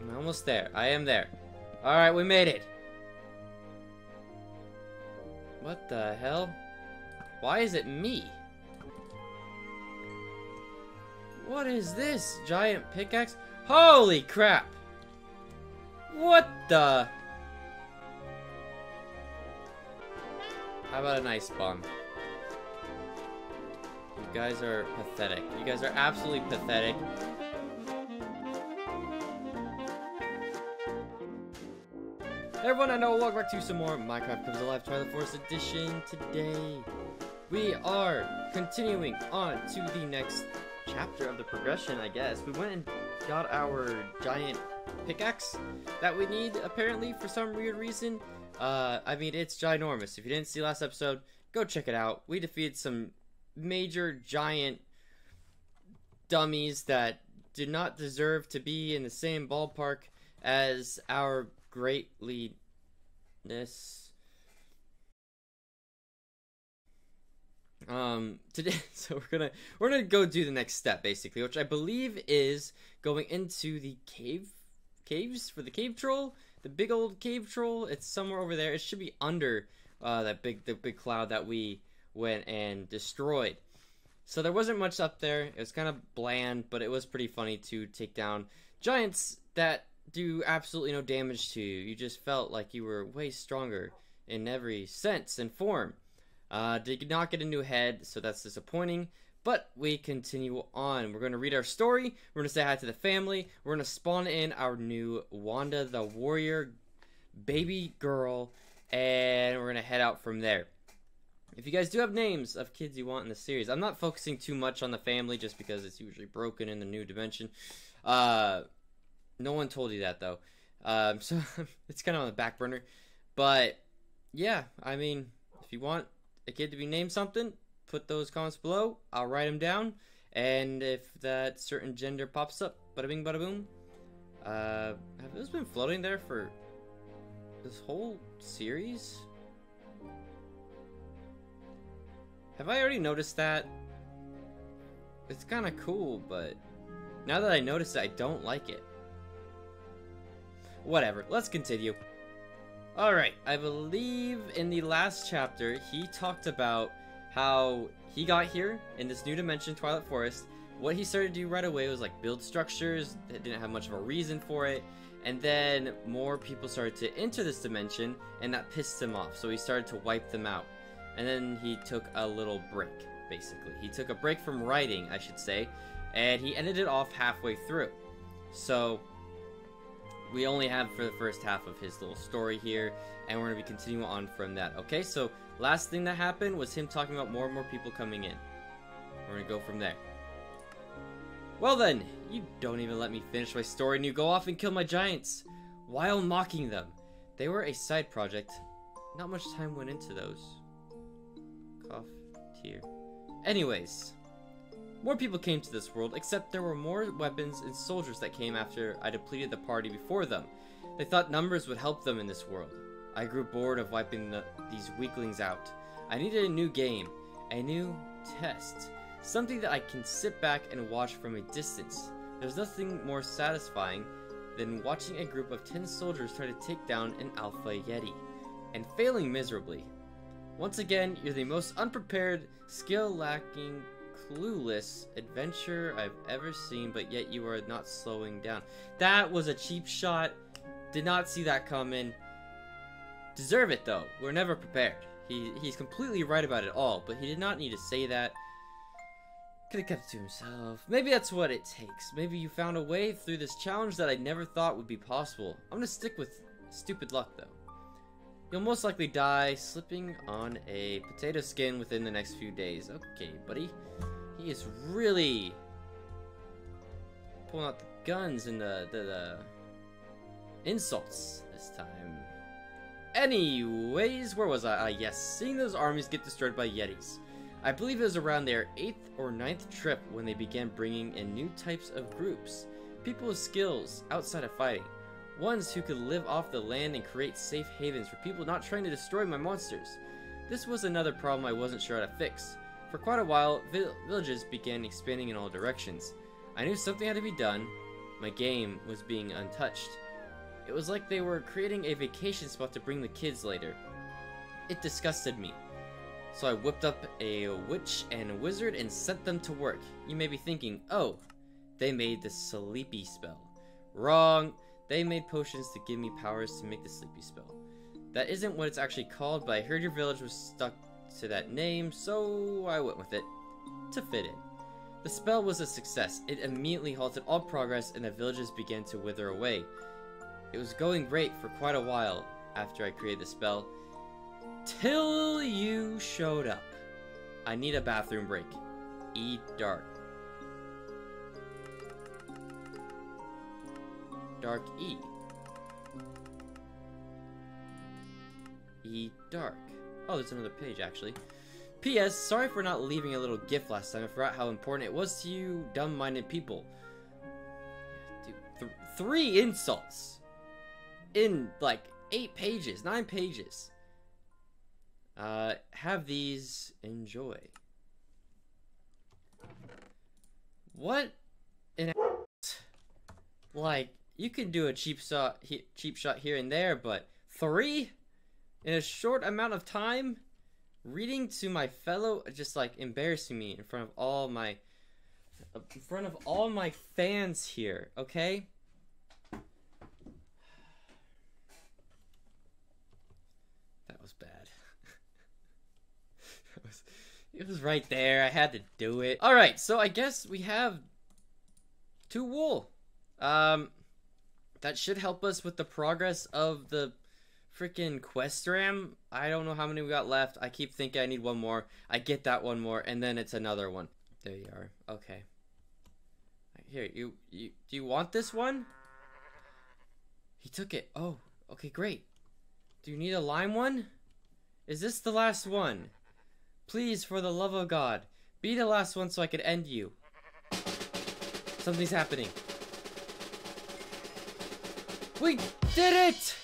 I'm almost there. I am there. Alright, we made it. What the hell? Why is it me? What is this? Giant pickaxe? Holy crap! What the? How about an ice bomb? You guys are pathetic. You guys are absolutely pathetic. Everyone, I know. Welcome back to some more Minecraft Comes Alive Twilight Forest Edition. Today, we are continuing on to the next chapter of the progression, I guess. We went and got our giant pickaxe that we need, apparently, for some weird reason. Uh, I mean, it's ginormous. If you didn't see last episode, go check it out. We defeated some major giant dummies that did not deserve to be in the same ballpark as our greatliness. Um, today, so we're gonna we're gonna go do the next step basically, which I believe is going into the cave caves for the cave troll, the big old cave troll. It's somewhere over there. It should be under uh, that big the big cloud that we went and destroyed. So there wasn't much up there. It was kind of bland, but it was pretty funny to take down giants that do absolutely no damage to you. You just felt like you were way stronger in every sense and form. Uh, did not get a new head, so that's disappointing. But we continue on. We're going to read our story. We're going to say hi to the family. We're going to spawn in our new Wanda the Warrior baby girl. And we're going to head out from there. If you guys do have names of kids you want in the series, I'm not focusing too much on the family just because it's usually broken in the new dimension. Uh, no one told you that though. Um, so it's kind of on the back burner. But yeah, I mean, if you want a kid to be named something, put those comments below. I'll write them down. And if that certain gender pops up, bada bing, bada boom. Uh, have those been floating there for this whole series? Have I already noticed that? It's kind of cool, but now that I notice it, I don't like it. Whatever, let's continue. Alright, I believe in the last chapter, he talked about how he got here in this new dimension, Twilight Forest. What he started to do right away was like build structures that didn't have much of a reason for it. And then more people started to enter this dimension, and that pissed him off. So he started to wipe them out. And then he took a little break, basically. He took a break from writing, I should say, and he ended it off halfway through. So we only have for the first half of his little story here, and we're going to be continuing on from that. Okay, so last thing that happened was him talking about more and more people coming in. We're going to go from there. Well then, you don't even let me finish my story and you go off and kill my giants, while mocking them. They were a side project. Not much time went into those. Cough, tear. Anyways, more people came to this world, except there were more weapons and soldiers that came after I depleted the party before them. They thought numbers would help them in this world. I grew bored of wiping the, these weaklings out. I needed a new game, a new test, something that I can sit back and watch from a distance. There's nothing more satisfying than watching a group of 10 soldiers try to take down an Alpha Yeti, and failing miserably. Once again, you're the most unprepared, skill-lacking, clueless adventure I've ever seen, but yet you are not slowing down. That was a cheap shot. Did not see that coming. Deserve it though. We're never prepared. He he's completely right about it all, but he did not need to say that. Could have kept it to himself. Maybe that's what it takes. Maybe you found a way through this challenge that I never thought would be possible. I'm gonna stick with stupid luck though. You'll most likely die slipping on a potato skin within the next few days. Okay, buddy. He is really pulling out the guns and the, the, the insults this time. Anyways, where was I? Uh, yes, seeing those armies get destroyed by Yetis. I believe it was around their 8th or ninth trip when they began bringing in new types of groups. People with skills outside of fighting. Ones who could live off the land and create safe havens for people not trying to destroy my monsters. This was another problem I wasn't sure how to fix. For quite a while, villages began expanding in all directions. I knew something had to be done, my game was being untouched. It was like they were creating a vacation spot to bring the kids later. It disgusted me. So I whipped up a witch and a wizard and sent them to work. You may be thinking, oh, they made the sleepy spell. Wrong. They made potions to give me powers to make the sleepy spell. That isn't what it's actually called, but I heard your village was stuck to that name, so I went with it. To fit in. The spell was a success. It immediately halted all progress and the villages began to wither away. It was going great for quite a while after I created the spell. Till you showed up. I need a bathroom break. E dark. Dark E. E dark. Oh, there's another page actually. P.S. Sorry for not leaving a little gift last time. I forgot how important it was to you dumb-minded people. Dude, th three insults in like eight pages, nine pages. Uh, have these. Enjoy. What? In like you can do a cheap shot, cheap shot here and there, but three in a short amount of time, reading to my fellow, just like embarrassing me in front of all my, in front of all my fans here. Okay. That was bad. that was, it was right there. I had to do it. All right, so I guess we have two wool. Um, that should help us with the progress of the freaking quest ram. I don't know how many we got left. I keep thinking I need one more. I get that one more, and then it's another one. There you are. Okay. Here, you, you, do you want this one? He took it. Oh, okay, great. Do you need a lime one? Is this the last one? Please, for the love of God, be the last one so I can end you. Something's happening. We did it!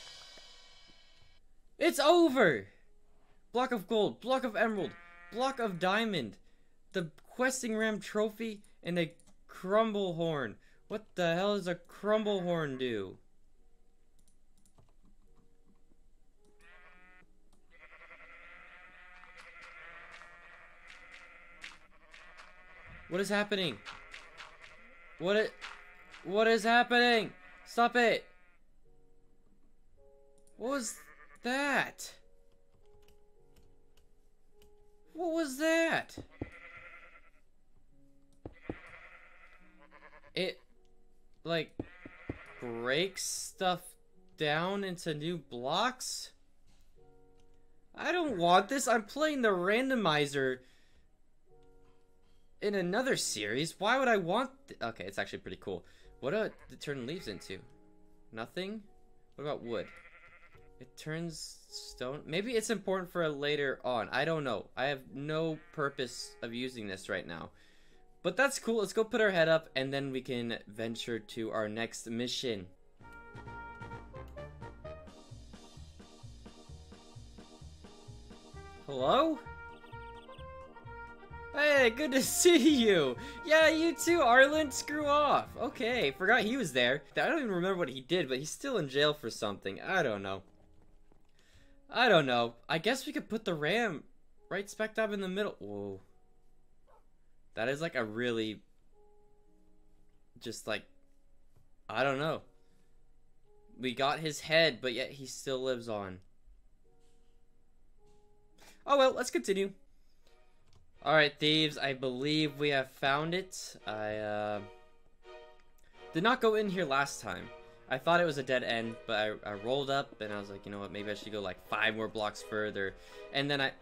It's over! Block of gold, block of emerald, block of diamond, the questing ram trophy, and a crumble horn. What the hell does a crumble horn do? What is happening? What it What is happening? Stop it! What was that? What was that? It, like, breaks stuff down into new blocks? I don't want this. I'm playing the randomizer in another series. Why would I want... okay, it's actually pretty cool. What do it turn leaves into? Nothing? What about wood? It turns stone. Maybe it's important for later on. I don't know. I have no purpose of using this right now. But that's cool. Let's go put our head up and then we can venture to our next mission. Hello? Hey, good to see you! Yeah, you too, Arlen. Screw off. Okay, forgot he was there. I don't even remember what he did, but he's still in jail for something. I don't know. I don't know. I guess we could put the ram right spec up in the middle. Whoa. That is like a really just like I don't know. We got his head, but yet he still lives on. Oh well, let's continue. Alright, thieves, I believe we have found it. I uh, did not go in here last time. I thought it was a dead end, but I, I rolled up and I was like, you know what, maybe I should go like five more blocks further. And then I...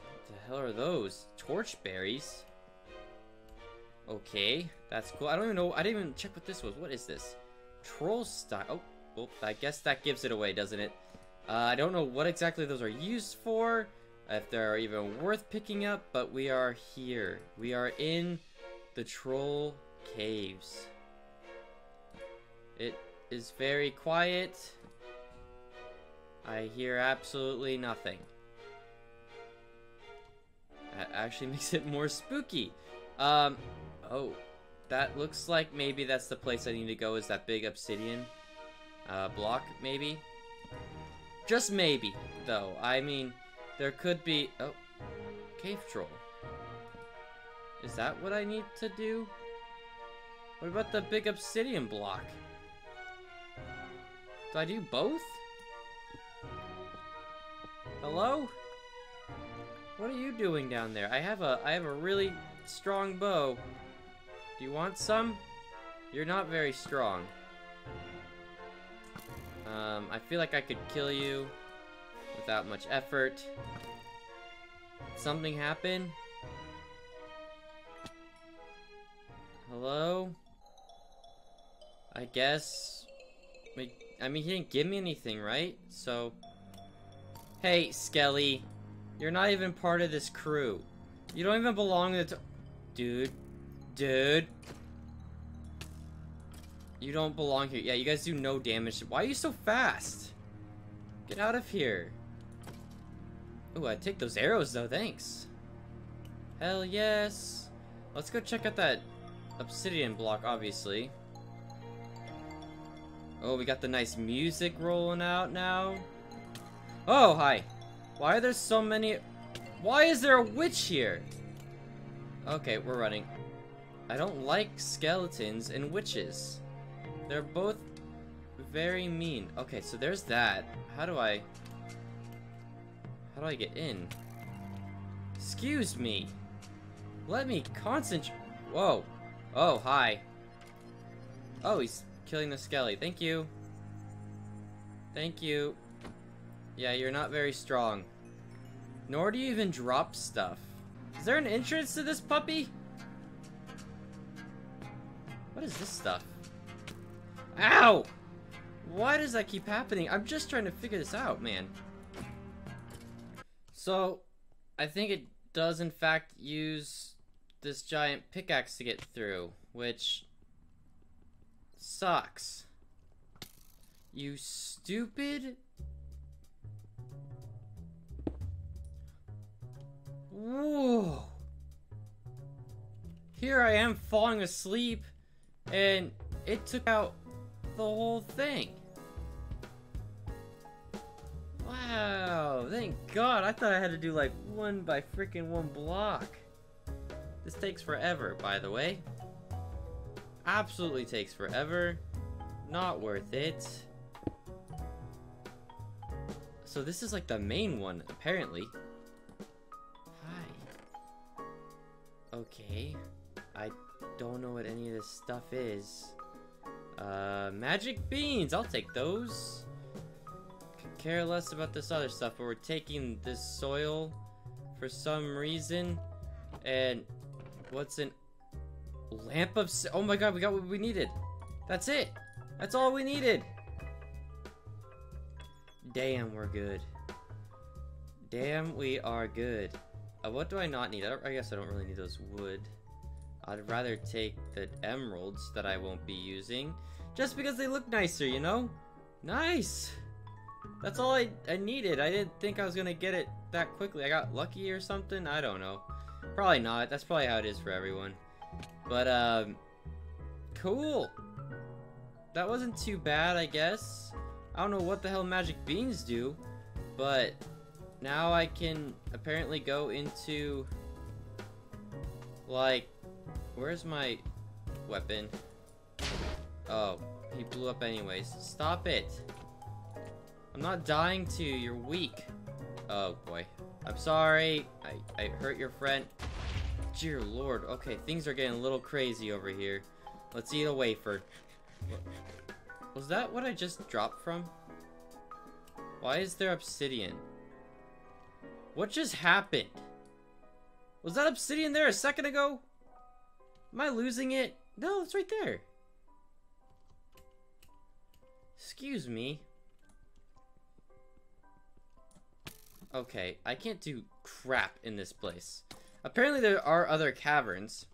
What the hell are those? Torch berries? Okay, that's cool. I don't even know, I didn't even check what this was. What is this? Troll style. Oh, well, I guess that gives it away, doesn't it? Uh, I don't know what exactly those are used for if they're even worth picking up, but we are here. We are in the Troll Caves. It is very quiet. I hear absolutely nothing. That actually makes it more spooky. Um, oh, that looks like maybe that's the place I need to go is that big obsidian uh, block, maybe? Just maybe, though. I mean, there could be... Oh, cave troll. Is that what I need to do? What about the big obsidian block? Do I do both? Hello? What are you doing down there? I have a I have a really strong bow. Do you want some? You're not very strong. Um, I feel like I could kill you without much effort. Something happened? Hello? I guess... I mean, he didn't give me anything, right? So... Hey, Skelly. You're not even part of this crew. You don't even belong to. Dude. Dude. You don't belong here. Yeah, you guys do no damage. Why are you so fast? Get out of here. Ooh, I'd take those arrows though, thanks. Hell yes. Let's go check out that obsidian block, obviously. Oh, we got the nice music rolling out now. Oh, hi. Why are there so many... Why is there a witch here? Okay, we're running. I don't like skeletons and witches. They're both very mean. Okay, so there's that. How do I... How do I get in? Excuse me. Let me concentrate. Whoa. Oh, hi. Oh, he's killing the skelly. Thank you. Thank you. Yeah, you're not very strong. Nor do you even drop stuff. Is there an entrance to this puppy? What is this stuff? Ow! Why does that keep happening? I'm just trying to figure this out, man. So, I think it does in fact use this giant pickaxe to get through, which sucks. You stupid Whoa. Here I am falling asleep, and it took out the whole thing. Wow, thank God. I thought I had to do like one by freaking one block. This takes forever, by the way. Absolutely takes forever. Not worth it. So this is like the main one, apparently. Hi. Okay. I don't know what any of this stuff is. Uh, magic beans! I'll take those. Care less about this other stuff, but we're taking this soil for some reason. And what's an lamp of... Oh my god, we got what we needed. That's it. That's all we needed. Damn, we're good. Damn, we are good. Uh, what do I not need? I, I guess I don't really need those wood. I'd rather take the emeralds that I won't be using. Just because they look nicer, you know? Nice! That's all I, I needed. I didn't think I was gonna get it that quickly. I got lucky or something? I don't know. Probably not. That's probably how it is for everyone. But, um... Cool! That wasn't too bad, I guess. I don't know what the hell magic beans do, but now I can apparently go into like where's my weapon oh he blew up anyways stop it I'm not dying to you you're weak oh boy I'm sorry I, I hurt your friend dear lord okay things are getting a little crazy over here let's eat a wafer was that what I just dropped from why is there obsidian what just happened? Was that obsidian there a second ago? Am I losing it? No, it's right there. Excuse me. Okay, I can't do crap in this place. Apparently there are other caverns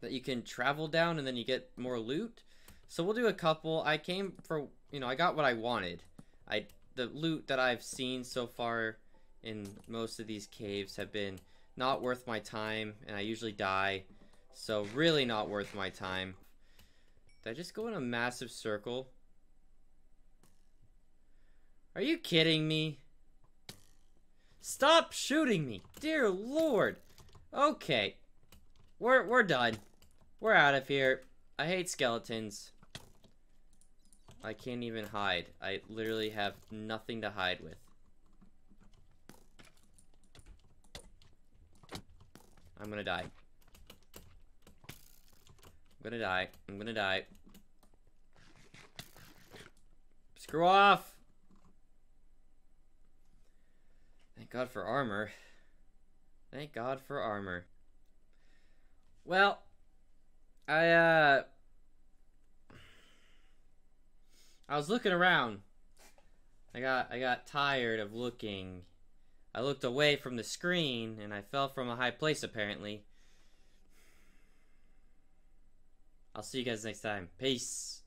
that you can travel down and then you get more loot. So we'll do a couple. I came for, you know, I got what I wanted. I The loot that I've seen so far in most of these caves have been not worth my time, and I usually die. So really not worth my time. Did I just go in a massive circle? Are you kidding me? Stop shooting me! Dear lord! Okay. We're, we're done. We're out of here. I hate skeletons. I can't even hide. I literally have nothing to hide with. I'm gonna die. I'm gonna die. I'm gonna die. Screw off! Thank God for armor. Thank God for armor. Well, I, uh... I was looking around. I got I got tired of looking. I looked away from the screen and I fell from a high place apparently. I'll see you guys next time. Peace.